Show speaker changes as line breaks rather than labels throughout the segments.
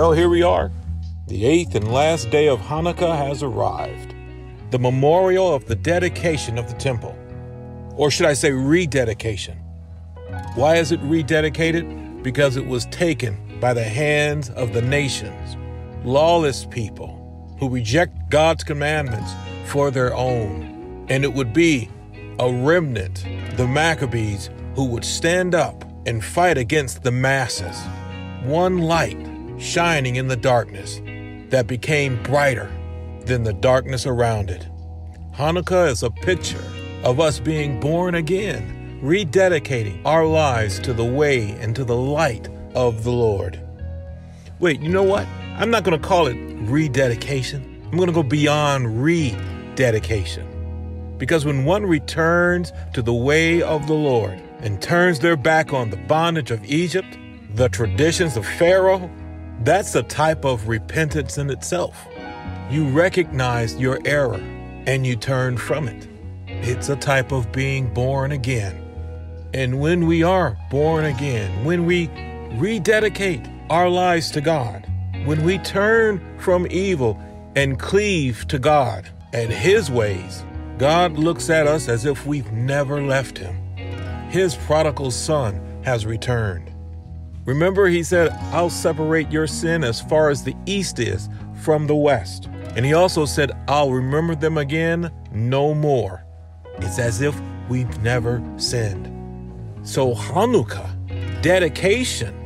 Well, here we are. The eighth and last day of Hanukkah has arrived. The memorial of the dedication of the temple. Or should I say, rededication. Why is it rededicated? Because it was taken by the hands of the nations, lawless people who reject God's commandments for their own. And it would be a remnant, the Maccabees, who would stand up and fight against the masses. One light shining in the darkness that became brighter than the darkness around it. Hanukkah is a picture of us being born again, rededicating our lives to the way and to the light of the Lord. Wait, you know what? I'm not going to call it rededication. I'm going to go beyond rededication. Because when one returns to the way of the Lord and turns their back on the bondage of Egypt, the traditions of Pharaoh, that's a type of repentance in itself. You recognize your error and you turn from it. It's a type of being born again. And when we are born again, when we rededicate our lives to God, when we turn from evil and cleave to God and His ways, God looks at us as if we've never left Him. His prodigal son has returned. Remember, He said, I'll separate your sin as far as the east is from the west. And He also said, I'll remember them again no more. It's as if we've never sinned. So, Hanukkah, dedication,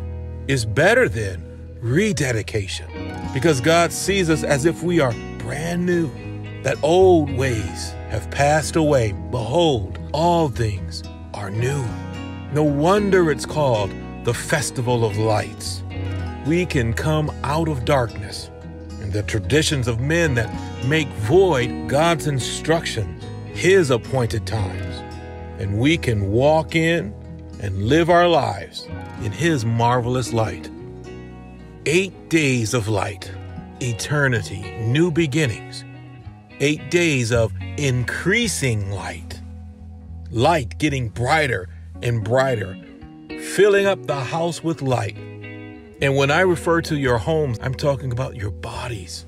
is better than rededication because God sees us as if we are brand new, that old ways have passed away. Behold, all things are new. No wonder it's called the Festival of Lights. We can come out of darkness and the traditions of men that make void God's instructions, His appointed times, and we can walk in and live our lives in His marvelous light. Eight days of light, eternity, new beginnings. Eight days of increasing light. Light getting brighter and brighter, filling up the house with light. And when I refer to your homes, I'm talking about your bodies,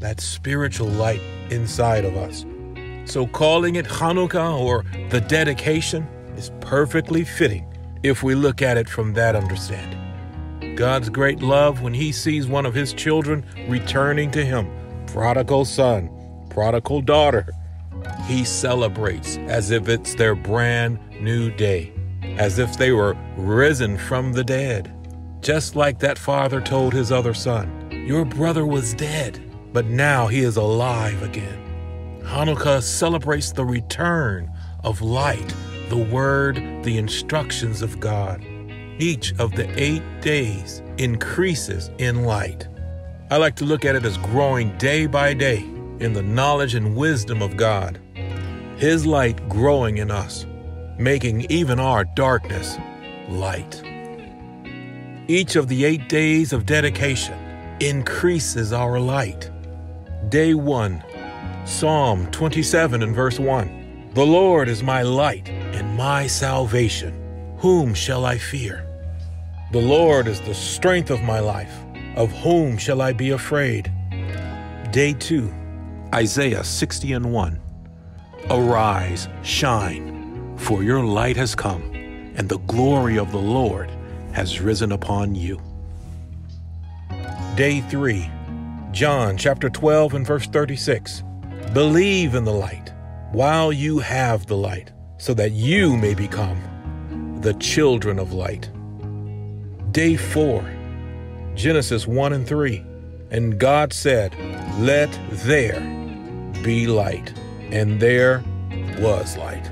that spiritual light inside of us. So calling it Hanukkah or the dedication is perfectly fitting if we look at it from that understanding. God's great love when He sees one of His children returning to Him, prodigal son, prodigal daughter. He celebrates as if it's their brand new day, as if they were risen from the dead. Just like that father told his other son, Your brother was dead, but now he is alive again. Hanukkah celebrates the return of light, the word, the instructions of God. Each of the eight days increases in light. I like to look at it as growing day by day in the knowledge and wisdom of God. His light growing in us, making even our darkness light. Each of the eight days of dedication increases our light. Day 1, Psalm 27 and verse 1. The Lord is my light and my salvation. Whom shall I fear? The Lord is the strength of my life. Of whom shall I be afraid? Day 2, Isaiah 60 and 1. Arise, shine, for your light has come, and the glory of the Lord has risen upon you. Day 3, John chapter 12 and verse 36. Believe in the light while you have the light, so that you may become the children of light. Day 4, Genesis 1 and 3. And God said, Let there be light. And there was light.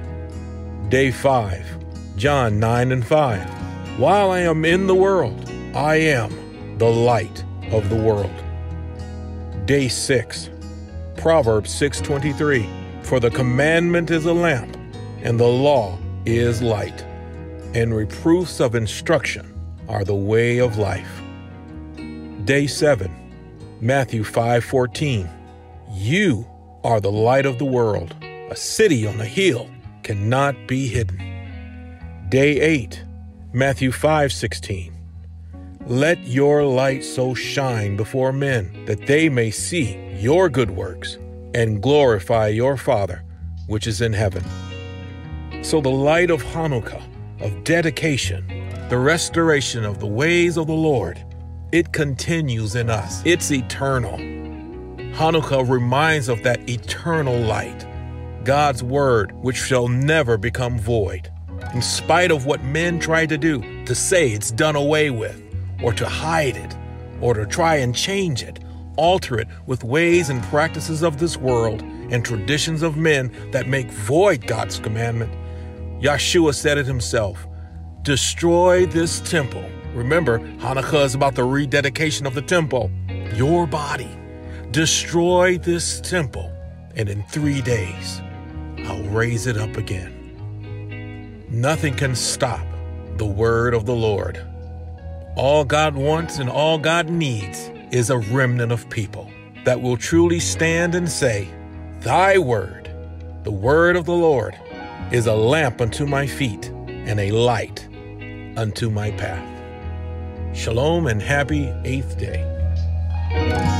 Day 5, John 9 and 5. While I am in the world, I am the light of the world. Day 6, Proverbs 6:23. For the commandment is a lamp, and the law is light, and reproofs of instruction are the way of life. Day 7, Matthew 5:14. You are the light of the world. A city on a hill cannot be hidden. Day 8, Matthew 5:16. Let your light so shine before men that they may see your good works and glorify your Father which is in heaven. So the light of Hanukkah, of dedication, the restoration of the ways of the Lord, it continues in us. It's eternal. Hanukkah reminds of that eternal light, God's word, which shall never become void. In spite of what men try to do, to say it's done away with, or to hide it, or to try and change it, alter it with ways and practices of this world and traditions of men that make void God's commandment. Yeshua said it himself Destroy this temple. Remember, Hanukkah is about the rededication of the temple. Your body. Destroy this temple, and in three days, I'll raise it up again. Nothing can stop the word of the Lord. All God wants and all God needs is a remnant of people that will truly stand and say, Thy word, the word of the Lord, is a lamp unto my feet and a light unto my path. Shalom and happy eighth day.